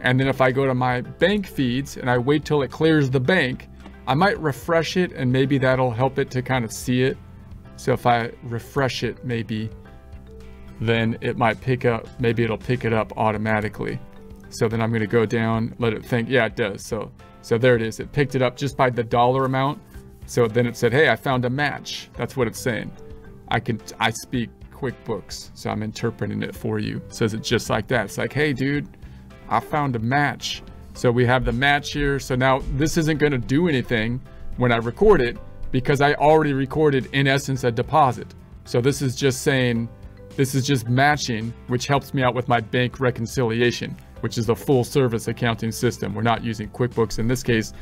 And then if I go to my bank feeds and I wait till it clears the bank, I might refresh it and maybe that'll help it to kind of see it. So if I refresh it, maybe then it might pick up, maybe it'll pick it up automatically. So then I'm going to go down, let it think. Yeah, it does. So, so there it is. It picked it up just by the dollar amount. So then it said, Hey, I found a match. That's what it's saying. I can, I speak QuickBooks. So I'm interpreting it for you. It says it just like that. It's like, Hey dude, I found a match. So we have the match here. So now this isn't going to do anything when I record it because I already recorded in essence a deposit. So this is just saying, this is just matching, which helps me out with my bank reconciliation, which is a full service accounting system. We're not using QuickBooks in this case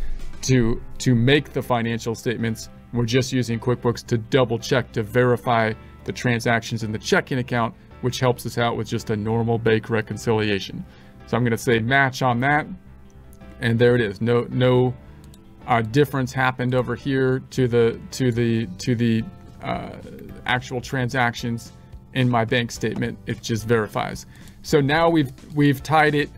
to, to make the financial statements. We're just using QuickBooks to double check to verify the transactions in the checking account, which helps us out with just a normal bank reconciliation. So I'm going to say match on that. And there it is. No, no uh, difference happened over here to the, to the, to the uh, actual transactions in my bank statement. It just verifies. So now we've, we've tied it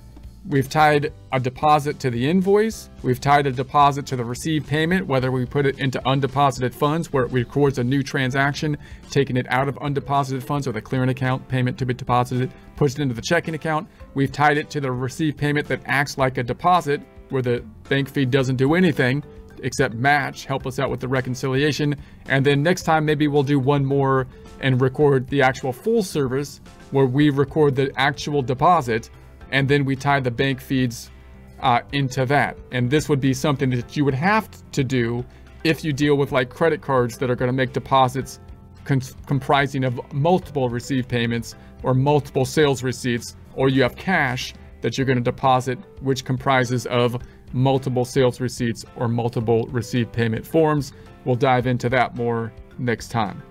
We've tied a deposit to the invoice. We've tied a deposit to the received payment, whether we put it into undeposited funds where it records a new transaction, taking it out of undeposited funds or the clearing account payment to be deposited, puts it into the checking account. We've tied it to the received payment that acts like a deposit where the bank feed doesn't do anything except match, help us out with the reconciliation. And then next time, maybe we'll do one more and record the actual full service where we record the actual deposit and then we tie the bank feeds uh, into that. And this would be something that you would have to do if you deal with like credit cards that are going to make deposits comprising of multiple received payments or multiple sales receipts, or you have cash that you're going to deposit, which comprises of multiple sales receipts or multiple received payment forms. We'll dive into that more next time.